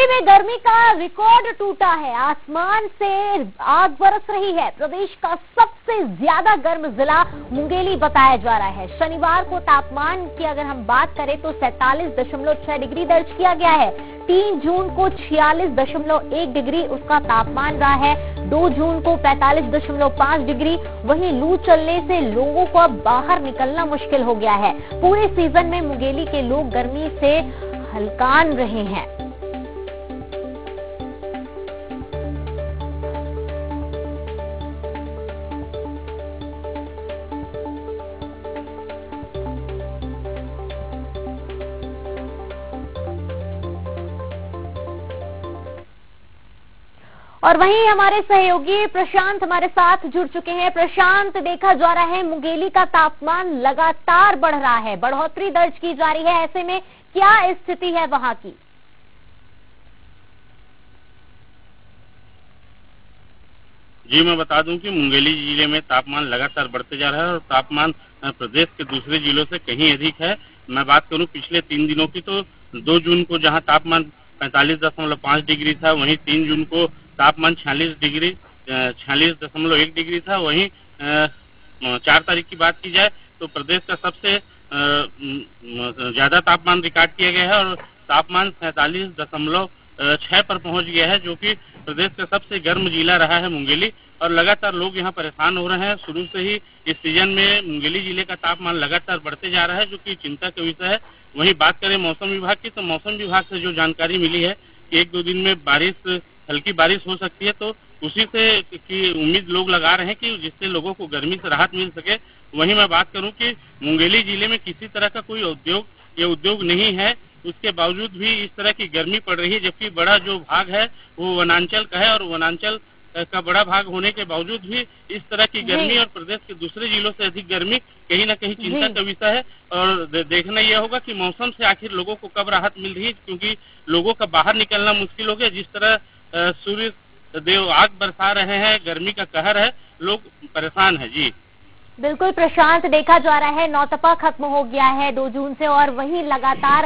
मुंगेली में गर्मी का रिकॉर्ड टूटा है। आसमान से आग बरस रही है। प्रदेश का सबसे ज़्यादा गर्म जिला मुंगेली बताया जा रहा है। शनिवार को तापमान की अगर हम बात करें तो सैतालीस डिग्री दर्ज किया गया है। तीन जून को छियालीस दशमलव एक डिग्री उसका तापमान रहा है। दो जून को पैतालीस दशमलव पाँच डिग्री। वहीं लू चलने से लोगों को अब बाहर निकलना मुश्किल हो गया है। पूरे सीज़न में मुंगेली के लोग गर्मी से हलकान रहे हैं। और वहीं हमारे सहयोगी प्रशांत हमारे साथ जुड़ चुके हैं। प्रशांत, देखा जा रहा है मुंगेली का तापमान लगातार बढ़ रहा है। बढ़ोतरी दर्ज की जा रही है। ऐसे में क्या स्थिति है वहाँ की? जी, मैं बता दूँ कि मुंगेली ज़िले में तापमान लगातार बढ़ते जा रहा है और तापमान प्रदेश के दूसरे जिलों से कहीं अधिक है। मैं बात करूँ पिछले तीन दिनों की तो दो जून को जहाँ तापमान पैंतालीस दशमलव पाँच डिग्री था, वहीं तीन जून को तापमान छियालीस डिग्री छियालीस दशमलव एक डिग्री था, वहीं चार तारीख की बात की जाए तो प्रदेश का सबसे ज़्यादा तापमान रिकॉर्ड किया गया है और तापमान सैतालीस दशमलव छह पर पहुँच गया है, जो कि प्रदेश का सबसे गर्म जिला रहा है मुंगेली। और लगातार लोग यहाँ परेशान हो रहे हैं। शुरू से ही इस सीज़न में मुंगेली ज़िले का तापमान लगातार बढ़ते जा रहा है, जो कि चिंता का विषय है। वहीं बात करें मौसम विभाग की तो मौसम विभाग से जो जानकारी मिली है कि एक दो दिन में बारिश हल्की बारिश हो सकती है तो उसी से की उम्मीद लोग लगा रहे हैं कि जिससे लोगों को गर्मी से राहत मिल सके वहीं मैं बात करूँ कि मुंगेली ज़िले में किसी तरह का कोई उद्योग या उद्योग नहीं है। उसके बावजूद भी इस तरह की गर्मी पड़ रही है जबकि बड़ा जो भाग है वो वनांचल का है और वनांचल का बड़ा भाग होने के बावजूद भी इस तरह की गर्मी और प्रदेश के दूसरे जिलों से अधिक गर्मी कहीं ना कहीं चिंता का विषय है और देखना यह होगा कि मौसम से आखिर लोगों को कब राहत मिल रही है क्योंकि लोगों का बाहर निकलना मुश्किल हो गया जिस तरह सूर्य देव आग बरसा रहे हैं, गर्मी का कहर है, लोग परेशान है, जी। बिल्कुल प्रशांत, देखा जा रहा है, नौतपा खत्म हो गया है, दो जून से और वही लगातार